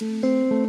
you